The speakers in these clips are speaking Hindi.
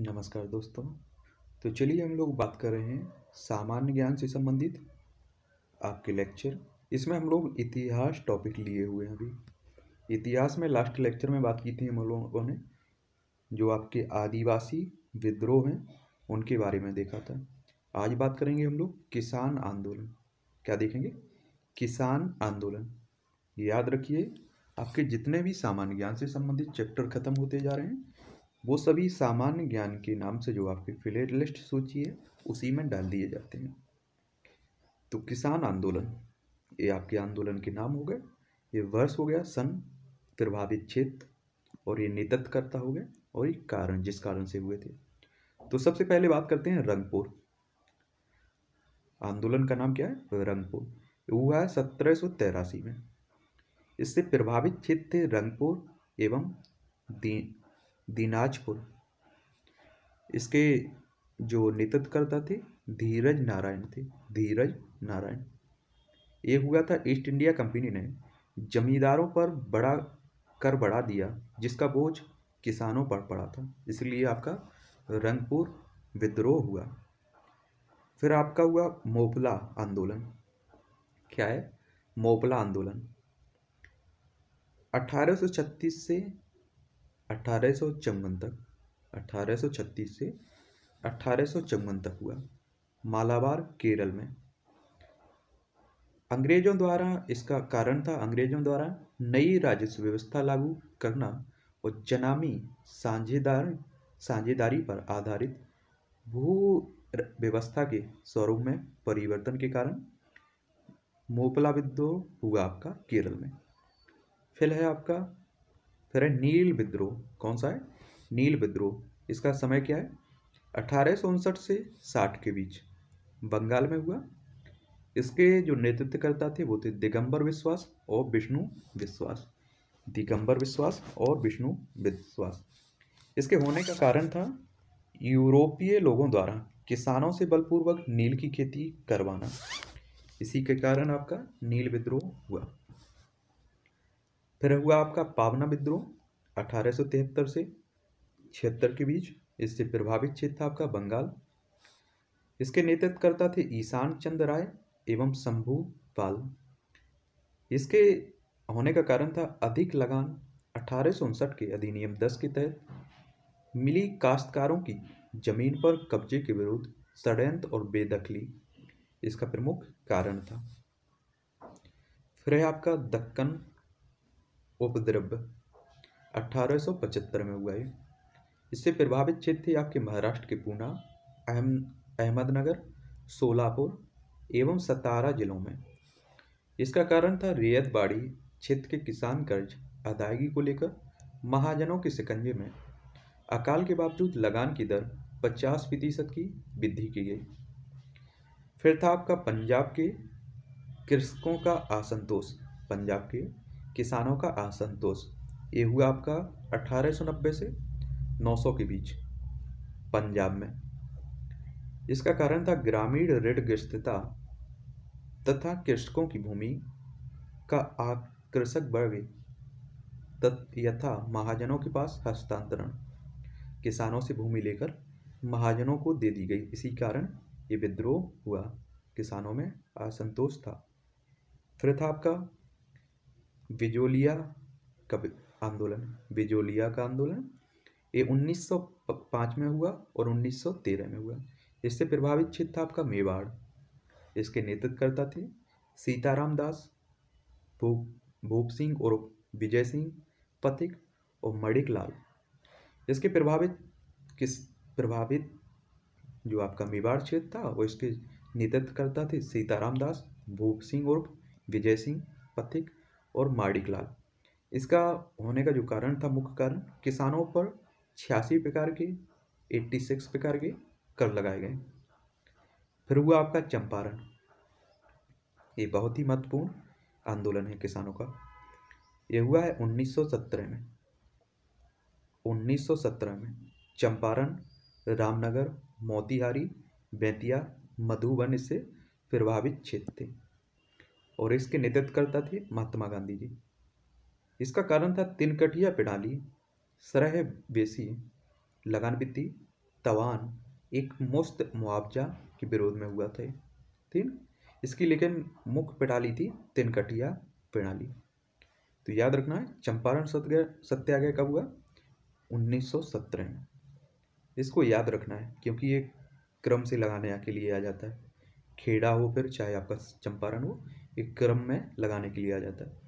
नमस्कार दोस्तों। तो चलिए हम लोग बात कर रहे हैं सामान्य ज्ञान से संबंधित आपके लेक्चर इसमें हम लोग इतिहास टॉपिक लिए हुए हैं अभी। इतिहास में लास्ट लेक्चर में बात की थी हम लोगों ने, जो आपके आदिवासी विद्रोह हैं, उनके बारे में देखा था। आज बात करेंगे हम लोग किसान आंदोलन। क्या देखेंगे? किसान आंदोलन। याद रखिए, आपके जितने भी सामान्य ज्ञान से संबंधित चैप्टर खत्म होते जा रहे हैं वो सभी सामान्य ज्ञान के नाम से जो आपकी प्लेट लिस्ट सूची है, उसी में डाल दिए जाते हैं। तो किसान आंदोलन, ये आपके आंदोलन के नाम हो गए। ये वर्ष हो गया सन प्रभावित क्षेत्र और ये नेतृत्व करता हो गया और ये कारण, जिस कारण से हुए थे। तो सबसे पहले बात करते हैं रंगपुर। आंदोलन का नाम क्या है? रंगपुर। हुआ है सत्रह में। इससे प्रभावित क्षेत्र थे रंगपुर एवं दिनाजपुर। इसके जो नेतृत्वकर्ता थे, धीरज नारायण थे। धीरज नारायण। ये हुआ था ईस्ट इंडिया कंपनी ने जमींदारों पर बड़ा कर बढ़ा दिया, जिसका बोझ किसानों पर पड़ा था। इसलिए आपका रंगपुर विद्रोह हुआ। फिर आपका हुआ मोपला आंदोलन। क्या है? मोपला आंदोलन। 1836 से अठारह सौ चौवन तक, अठारह सौ छत्तीस से अठारह सौ चौवन तक हुआ। मालाबार, केरल में। अंग्रेज़ों द्वारा इसका कारण था, अंग्रेज़ों द्वारा नई राजस्व व्यवस्था लागू करना और जनामी साझेदार, साझेदारी पर आधारित भू व्यवस्था के स्वरूप में परिवर्तन के कारण मोपला विद्रोह हुआ आपका केरल में। फिर है आपका फिर है नील विद्रोह। कौन सा है? नील विद्रोह। इसका समय क्या है? अठारह सौ उनसठ से साठ के बीच। बंगाल में हुआ। इसके जो नेतृत्व करता थे, वो थे दिगंबर विश्वास और विष्णु विश्वास। दिगंबर विश्वास और विष्णु विश्वास। इसके होने का कारण था यूरोपीय लोगों द्वारा किसानों से बलपूर्वक नील की खेती करवाना। इसी के कारण आपका नील विद्रोह हुआ। फिर हुआ आपका पावना विद्रोह, अठारह सौ तिहत्तर से छिहत्तर के बीच। इससे प्रभावित क्षेत्र था आपका बंगाल। इसके नेतृत्वकर्ता थे ईशान चंद्र राय एवं शंभू पाल। इसके होने का कारण था अधिक लगान, अठारह सौ उनसठ के अधिनियम 10 के तहत। मिली काश्तकारों की ज़मीन पर कब्जे के विरुद्ध षडयंत्र और बेदखली। इसका प्रमुख कारण था। फिर है आपका दक्कन उपद्रव 1875 में हुआ है। इससे प्रभावित क्षेत्र थे आपके महाराष्ट्र के पूना, अहम, अहमदनगर, सोलापुर एवं सतारा जिलों में। इसका कारण था रेयत बाड़ी क्षेत्र के किसान कर्ज, अदायगी को लेकर महाजनों के सिकंजे में। अकाल के बावजूद लगान की दर 50 प्रतिशत की वृद्धि की गई। फिर था आपका पंजाब के कृषकों का असंतोष। पंजाब के किसानों का असंतोष। ये हुआ आपका 1890 से 900 के बीच, पंजाब में। इसका कारण था ग्रामीण ऋण ग्रस्तता तथा कृषकों की भूमि का आकर्षक वर्ग यथा महाजनों के पास हस्तांतरण। किसानों से भूमि लेकर महाजनों को दे दी गई। इसी कारण ये विद्रोह हुआ। किसानों में असंतोष था। फिर था आपका बिजोलिया का आंदोलन, बिजोलिया का आंदोलन, ये 1905 में हुआ और 1913 में हुआ। इससे प्रभावित क्षेत्र था आपका मेवाड़। इसके नेतृत्व करता थे सीताराम दास भूप भूप सिंह और विजय सिंह, पथिक और मणिक लाल। इसके प्रभावित किस, प्रभावित जो आपका मेवाड़ क्षेत्र था, वो इसके नेतृत्व करता थे सीताराम दास, भूप सिंह और विजय सिंह, पथिक और मार्डिकलाल इसका होने का जो कारण था मुख्य कारण, किसानों पर छियासी प्रकार के एट्टी सिक्स प्रकार के कर लगाए गए। फिर हुआ आपका चंपारण। ये बहुत ही महत्वपूर्ण आंदोलन है किसानों का। ये हुआ है 1917 में। 1917 में चंपारण, रामनगर, मोतिहारी, बेतिया, मधुबन से प्रभावित क्षेत्र थे। और इसके नेतृत्व करता थे महात्मा गांधी जी। इसका कारण था तिनकटिया प्रणाली, सरह बेसी, लगान वित्ती तवान, एक मुफ़्त मुआवजा के विरोध में हुआ था। ठीक इसकी लेकिन मुख्य प्रणाली थी तिनकटिया प्रणाली। तो याद रखना है, चंपारण सत्याग्रह कब हुआ? 1917 में इसको याद रखना है, क्योंकि ये क्रम से लगाने के लिए आ जाता है। खेड़ा हो फिर, चाहे आपका चंपारण हो एक क्रम में लगाने के लिए आ जाता है।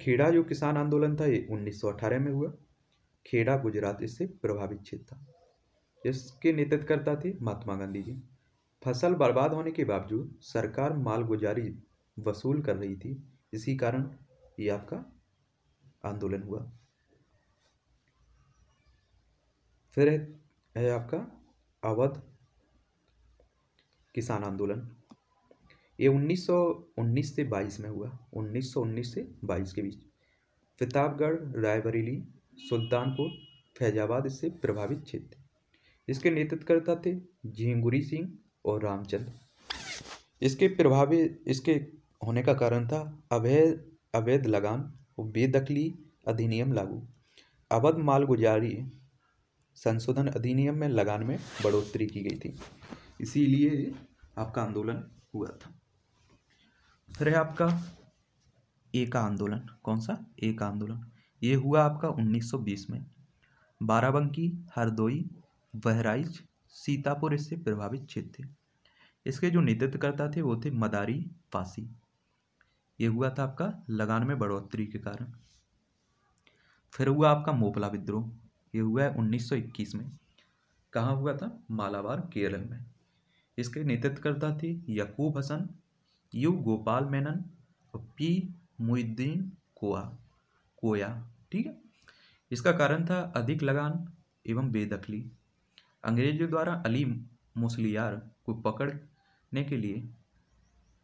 खेड़ा जो किसान आंदोलन था, ये 1918 में हुआ। खेड़ा गुजरात इससे प्रभावित क्षेत्र था। इसके नेतृत्वकर्ता थे महात्मा गांधी जी। फ़सल बर्बाद होने के बावजूद सरकार माल गुजारी वसूल कर रही थी। इसी कारण ये आपका आंदोलन हुआ। फिर है आपका अवध किसान आंदोलन। ये 1919 से 22 में हुआ 1919 से 22 के बीच। प्रतापगढ़ रायबरेली, सुल्तानपुर, फैजाबाद इससे प्रभावित क्षेत्र। इसके नेतृत्वकर्ता थे झिंगुरी सिंह और रामचंद्र। इसके प्रभावी, इसके होने का कारण था अवैध अवैध लगान और बेदखली अधिनियम लागू। अवध माल गुजारी संशोधन अधिनियम में लगान में बढ़ोतरी की गई थी। इसीलिए आपका आंदोलन हुआ था। फिर है आपका एक आंदोलन। कौन सा? एक आंदोलन। ये हुआ आपका 1920 में। बाराबंकी, हरदोई, बहराइच, सीतापुर इससे प्रभावित क्षेत्र थे। इसके जो नेतृत्वकर्ता थे वो थे मदारी पासी ये हुआ था आपका लगान में बढ़ोतरी के कारण। फिर हुआ आपका मोपला विद्रोह। ये हुआ है 1921 में। कहाँ हुआ था? मालाबार, केरल में। इसके नेतृत्वकर्ता थे यकूब हसन यू गोपाल मेनन और पी मुद्दीन कोआ, कोया, ठीक है? इसका कारण था अधिक लगान एवं बेदखली। अंग्रेज़ों द्वारा अली मुसलियार को पकड़ने के लिए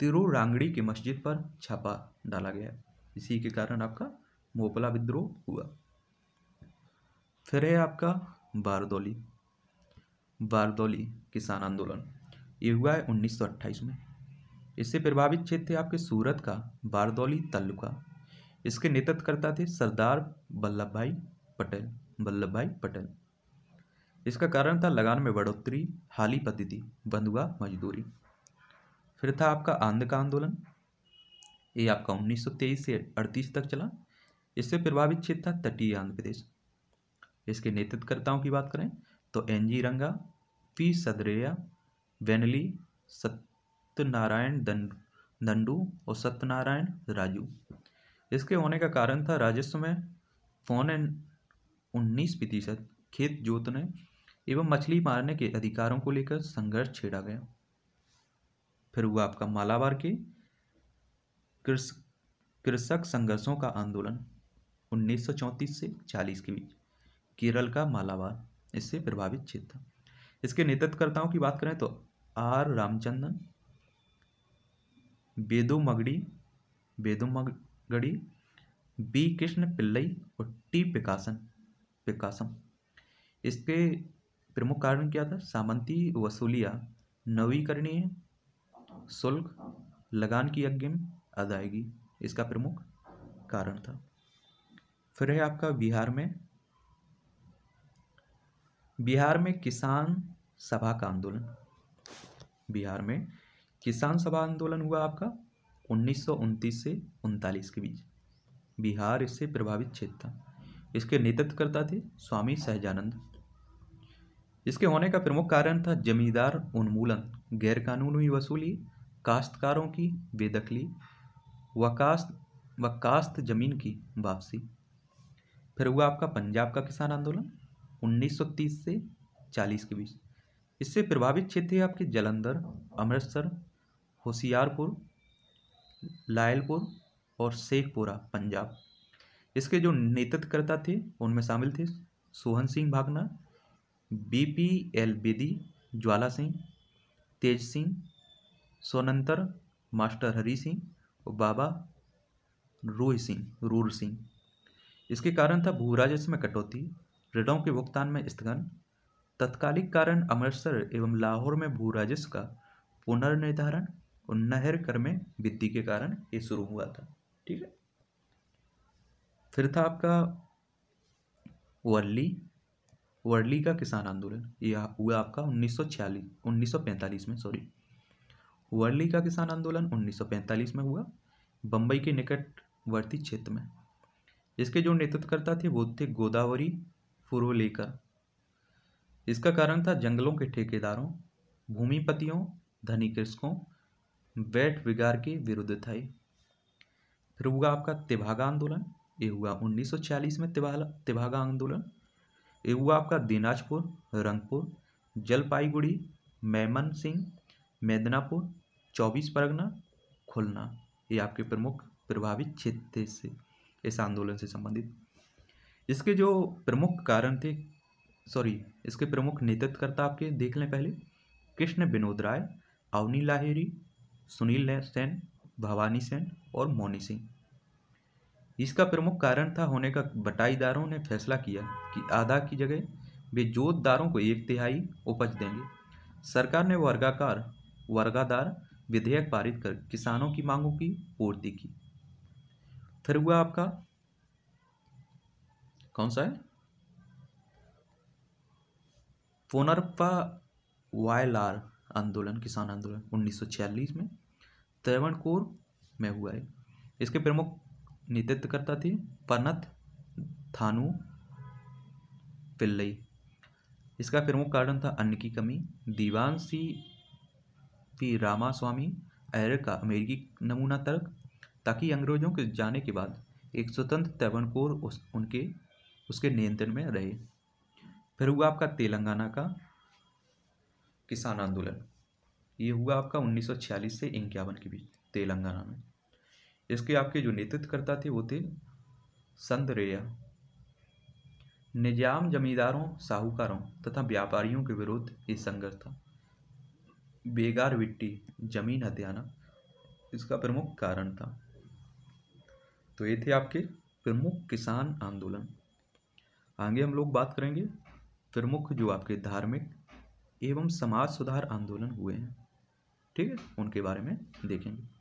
तिरुरांगड़ी की मस्जिद पर छापा डाला गया। इसी के कारण आपका मोपला विद्रोह हुआ। फिर है आपका बारदौली। बारदौली किसान आंदोलन। ये हुआ है 1928 में। इससे प्रभावित क्षेत्र थे आपके सूरत का, बारदौली तालुका इसके नेतृत्वकर्ता थे सरदार वल्लभ भाई पटेल वल्लभ भाई पटेल। इसका कारण था लगान में बढ़ोतरी, हाली पद्धति, बंधुआ मजदूरी। फिर था आपका आंध्र का आंदोलन। ये आपका 1923 से 38 तक चला। इससे प्रभावित क्षेत्र था तटीय आंध्र प्रदेश। इसके नेतृत्वकर्ताओं की बात करें तो N G Ranga, P Sadareya, Venli Satyanarayana दंड दंडू और सत्यनारायण राजू। इसके होने का कारण था राजस्व में पौने उन्नीस प्रतिशत खेत जोतने एवं मछली मारने के अधिकारों को लेकर संघर्ष छेड़ा गया। फिर हुआ आपका मालाबार के कृषक संघर्षों का आंदोलन 1934 से 40 के बीच, केरल का मालाबार। इससे प्रभावित क्षेत्र। इसके नेतृत्वकर्ताओं की बात करें तो आर रामचंद्रन बेदो मगड़ी बेदो मगड़ी, बी कृष्ण पिल्लई और टी पिकासन, पिकासम। इसके प्रमुख कारण क्या था? सामंती वसूलिया नवीकरणीय शुल्क, लगान की अग्रिम अदायगी, इसका प्रमुख कारण था। फिर है आपका बिहार में। बिहार में किसान सभा का आंदोलन। बिहार में किसान सभा आंदोलन हुआ आपका? उन्नीस सौ उनतीस से उनतालीस के बीच। बिहार इससे प्रभावित क्षेत्र था। इसके नेतृत्वकर्ता थे स्वामी सहजानंद। इसके होने का प्रमुख कारण था जमींदार उन्मूलन, गैरकानूनी वसूली, काश्तकारों की बेदखली व कास्त व कास्त ज़मीन की वापसी। फिर हुआ आपका पंजाब का किसान आंदोलन 1930 से 40 के बीच। इससे प्रभावित क्षेत्र है आपके जलंधर, अमृतसर होशियारपुर, लायलपुर और शेखपुरा, पंजाब। इसके जो नेतृत्वकर्ता थे, उनमें शामिल थे Sohan Singh Bhakna B P L Bedi, Jwala Singh, Tej Singh, सोनंतर, master Hari Singh और बाबा रोह सिंह रूर सिंह। इसके कारण था भू राजस्व में कटौती ऋणों के भुगतान में स्थगन, तत्कालिक कारण अमृतसर एवं लाहौर में भू राजस्व का पुनर्निर्धारण और नहर कर में वृद्धि के कारण ये शुरू हुआ था। ठीक है? फिर था आपका वर्ली। वर्ली का किसान आंदोलन। यह हुआ आपका उन्नीस सौ छियालीस उन्नीस सौ पैंतालीस में सॉरी वर्ली का किसान आंदोलन 1945 में हुआ बम्बई के निकटवर्ती क्षेत्र में। इसके जो नेतृत्वकर्ता थे, वो थे गोदावरी फुरोलेकर। इसका कारण था जंगलों के ठेकेदारों, भूमिपतियों धनी कृषकों बैठ विगार के विरुद्ध था फिर हुआ आपका तिभागा आंदोलन, ये हुआ 1946 में तिभागा तिभागा आंदोलन, ये हुआ आपका दिनाजपुर, रंगपुर, जलपाईगुड़ी, मैमन सिंह, मेदनापुर, चौबीस परगना, खुलना, ये आपके प्रमुख प्रभावित क्षेत्र से, इस आंदोलन से संबंधित। इसके जो प्रमुख कारण थे सॉरी इसके प्रमुख नेतृत्वकर्ता आपके देख लें पहले, कृष्ण विनोद राय, अवनी लाहेरी सुनील सेन, भवानी सेन और मोनी सिंह। इसका प्रमुख कारण था होने का बटाईदारों ने फैसला किया कि आधा की जगह वे जोतदारों को एक तिहाई उपज देंगे। सरकार ने वर्गाकार, वर्गादार विधेयक पारित कर किसानों की मांगों की पूर्ति की। फिर हुआ आपका? कौन सा है? पुनर्पा वायलार आंदोलन, किसान आंदोलन 1946 में। त्रवणकोर में हुआ है। इसके प्रमुख नेतृत्वकर्ता थे पनत थानू, पिल्लई। इसका प्रमुख कारण था अन्न की कमी। दीवान सी पी रामास्वामी अयर का अमेरिकी नमूना तर्क, ताकि अंग्रेज़ों के जाने के बाद एक स्वतंत्र तैवनकोर उस, उनके, उसके नियंत्रण में रहे। फिर हुआ आपका तेलंगाना का किसान आंदोलन। ये हुआ आपका 1946 से इक्यावन के बीच, तेलंगाना में। इसके आपके जो नेतृत्वकर्ता थे वो थे संदरेया निज़ाम जमींदारों, साहूकारों तथा व्यापारियों के विरुद्ध ये संघर्ष था। बेगार मिट्टी ज़मीन हत्याना, इसका प्रमुख कारण था। तो ये थे आपके प्रमुख किसान आंदोलन। आगे हम लोग बात करेंगे, प्रमुख जो आपके धार्मिक एवं समाज सुधार आंदोलन हुए हैं। ठीक है? उनके बारे में देखेंगे।